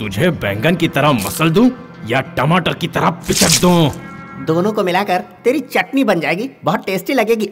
तुझे बैंगन की तरह मसल दूँ या टमाटर की तरह पिचक दूँ? दोनों को मिलाकर तेरी चटनी बन जाएगी, बहुत टेस्टी लगेगी।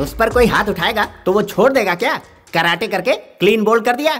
उस पर कोई हाथ उठाएगा तो वो छोड़ देगा क्या? कराटे करके क्लीन बोल कर दिया।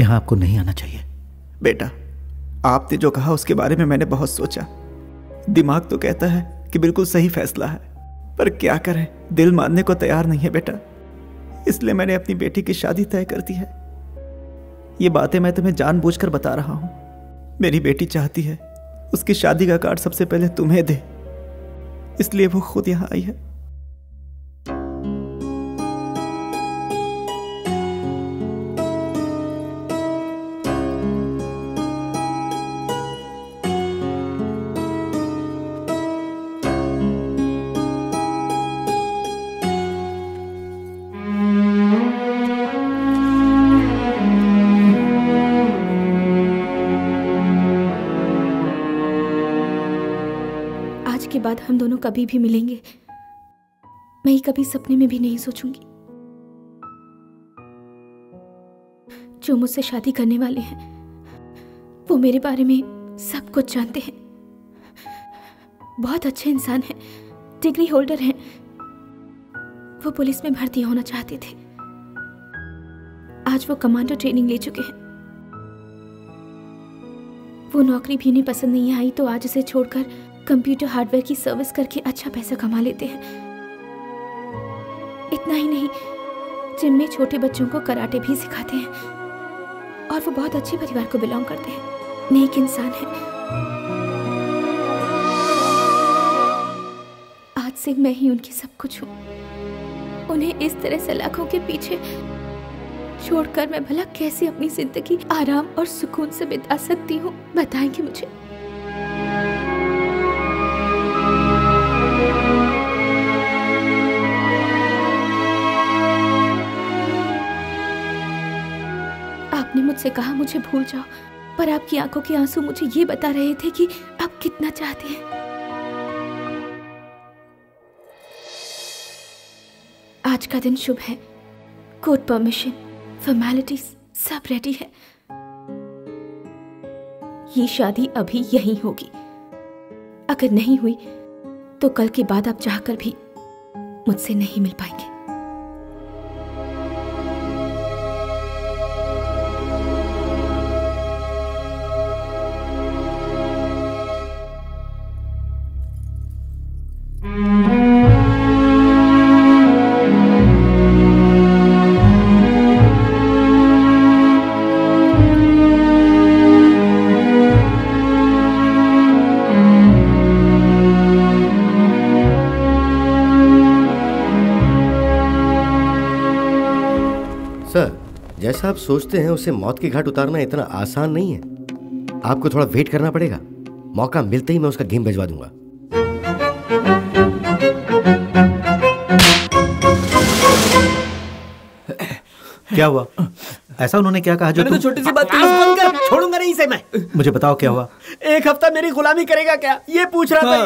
यहाँ आपको नहीं आना चाहिए। बेटा, आपने जो कहा उसके बारे में मैंने बहुत सोचा। दिमाग तो कहता है कि बिल्कुल सही फैसला है, पर क्या करें? दिल मानने को तैयार नहीं है बेटा। इसलिए मैंने अपनी बेटी की शादी तय कर दी है। ये बातें मैं तुम्हें जानबूझकर बता रहा हूँ। मेरी बेटी चाहती है, उसकी शादी का कार्ड सबसे पहले तुम्हें दे। इसलिए वो खुद यहाँ आई है। बाद हम दोनों कभी भी मिलेंगे। मैं ये कभी सपने में भी नहीं सोचूँगी। जो मुझसे शादी करने वाले हैं, वो मेरे बारे में सब कुछ जानते हैं। बहुत अच्छे इंसान हैं, डिग्री होल्डर हैं। वो पुलिस में भर्ती होना चाहते थे। आज वो कमांडो ट्रेनिंग ले चुके हैं। वो नौकरी भी उन्हें पसंद नहीं आई तो आज उसे छोड़कर कंप्यूटर हार्डवेयर की सर्विस करके अच्छा पैसा कमा लेते हैं। इतना ही नहीं जिम में छोटे बच्चों को कराटे भी सिखाते हैं और वो बहुत अच्छे परिवार को बिलोंग करते हैं। नेक इंसान है। आज से मैं ही उनकी सब कुछ हूँ। उन्हें इस तरह सलाखों के पीछे छोड़कर मैं भला कैसे अपनी ज़िंदगी आराम और सुकून से बिता सकती हूँ? बताएँगे मुझे। मुझसे कहा मुझे भूल जाओ, पर आपकी आँखों के आँसू मुझे ये बता रहे थे कि आप कितना चाहते हैं। आज का दिन शुभ है। कोर्ट परमिशन फॉर्मेलिटीज सब रेडी है। ये शादी अभी यहीं होगी। अगर नहीं हुई तो कल के बाद आप चाहकर भी मुझसे नहीं मिल पाएँगे। जैसा आप सोचते हैं उसे मौत के घाट उतारना इतना आसान नहीं है। आपको थोड़ा वेट करना पड़ेगा। मौका मिलते ही मैं उसका गेम भिजवा दूँगा। क्या हुआ? ऐसा उन्होंने क्या कहा जो तो छोटी सी बात कर छोड़ूँगा नहीं इसे मैं। मुझे बताओ क्या हुआ? एक हफ़्ता मेरी गुलामी करेगा क्या? ये पूछ रहा था।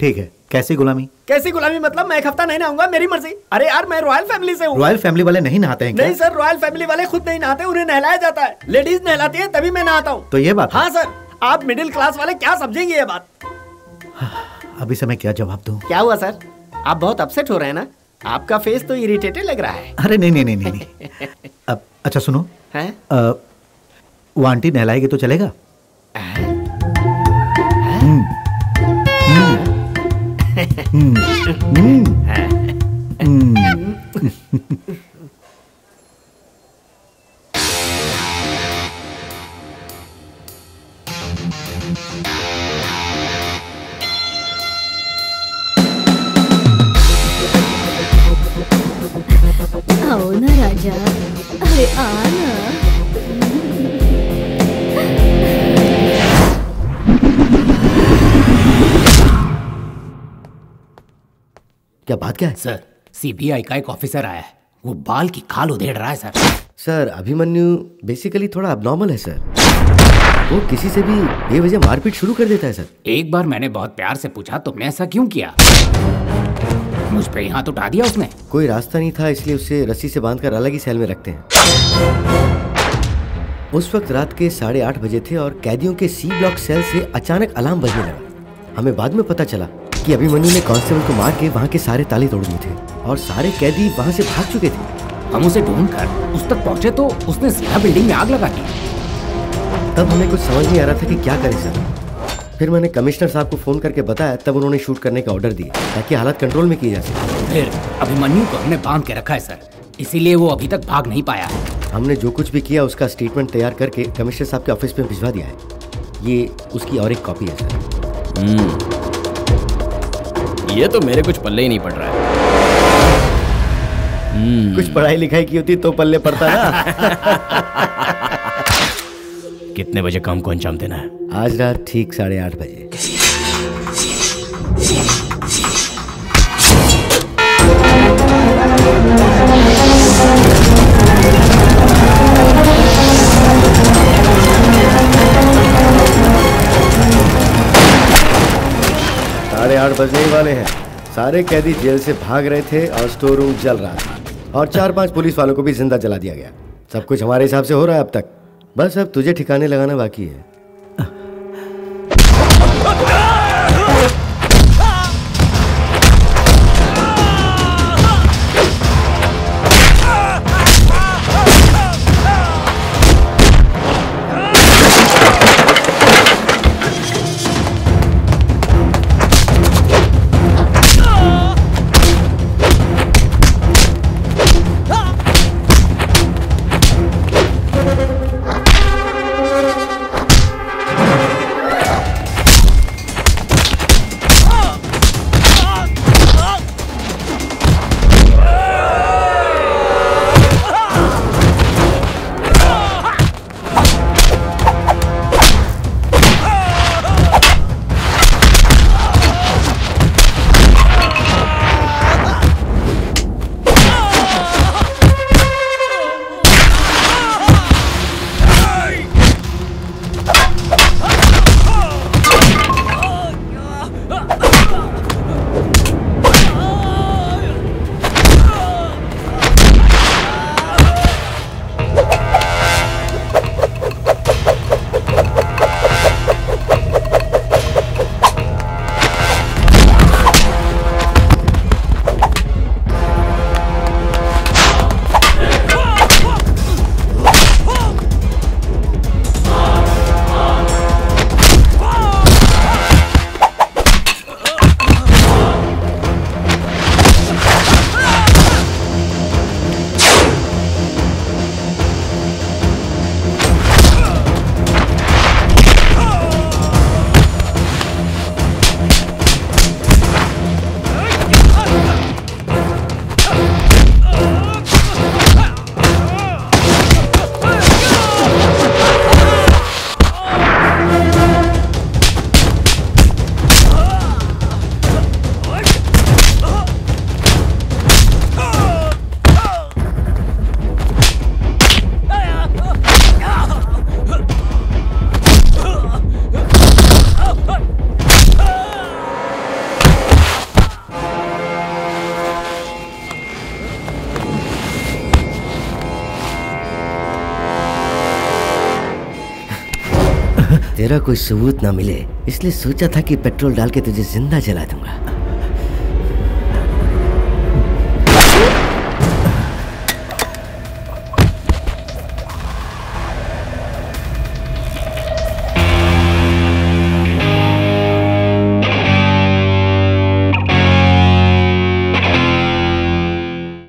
ठीक है। कैसी गुलामी? कैसी गुलामी? मतलब मैं एक हफ़्ता नहीं नहाऊँगा मेरी मर्ज़ी। अरे यार मैं रॉयल फैमिली से हूँ। रॉयल फैमिली वाले नहीं नहाते हैं क्या? नहीं सर रॉयल फैमिली वाले खुद नहीं नहाते उन्हें नहलाया जाता है। लेडीज़ नहलाती है तभी मैं नहाता हूँ। तो ये बात हाँ। सर आप मिडिल क्लास वाले क्या समझेंगे ये बात? अभी से मैं क्या जवाब दूँ? क्या हुआ सर? आप बहुत अपसेट हो रहे हैं ना? आपका फेस तो इरिटेटेड लग रहा है। अरे नहीं नहीं नहीं नहीं। अब अच्छा सुनो। हैं? वो आंटी नहलाएगी तो चलेगा? आओ ना राजा अरे क्या बात क्या है? सर सीबीआई का एक ऑफिसर आया है। वो बाल की खाल उधेड़ रहा है सर। सर अभिमन्यु बेसिकली थोड़ा अबनॉर्मल है सर। वो किसी से भी बेवजह मारपीट शुरू कर देता है सर। एक बार मैंने बहुत प्यार से पूछा तुमने ऐसा क्यों किया? मुझ पे ही हाथ उठा दिया उसने। कोई रास्ता नहीं था इसलिए उसे रस्सी से बांधकर अलग ही सेल में रखते हैं। उस वक्त रात के साढ़े आठ बजे थे और कैदियों के सी ब्लॉक सेल से अचानक अलार्म बजने लगा। हमें बाद में पता चला कि अभिमन्यु ने कांस्टेबल को मार के वहाँ के सारे ताले तोड़ दिए थे और सारे कैदी वहाँ से भाग चुके थे। हम उसे ढूंढ कर उस तक पहुँचे तो उसने सीधा बिल्डिंग में आग लगा दी। तब हमें कुछ समझ नहीं आ रहा था कि क्या करें सर। फिर मैंने कमिश्नर साहब को फ़ोन करके बताया तब उन्होंने शूट करने का ऑर्डर दिया ताकि हालत कंट्रोल में की जा सके। फिर अभिमन्यु को हमने बाँध के रखा है सर इसीलिए वो अभी तक भाग नहीं पाया। है हमने जो कुछ भी किया उसका स्टेटमेंट तैयार करके कमिश्नर साहब के ऑफ़िस में भिजवा दिया है। ये उसकी और एक कॉपी है सर। ये तो मेरे कुछ पल्ले ही नहीं पड़ रहा है। कुछ पढ़ाई लिखाई की होती तो पल्ले पड़ता ना। कितने बजे काम को अंजाम देना है? आज रात ठीक साढ़े आठ बजे। साढ़े आठ बजने वाले हैं। सारे कैदी जेल से भाग रहे थे और स्टोर रूम जल रहा था। और चार पाँच पुलिस वालों को भी ज़िंदा जला दिया गया। सब कुछ हमारे हिसाब से हो रहा है अब तक। बस अब तुझे ठिकाने लगाना बाकी है। तेरा कोई सबूत ना मिले, इसलिए सोचा था कि पेट्रोल डाल के तुझे ज़िंदा जला दूँगा।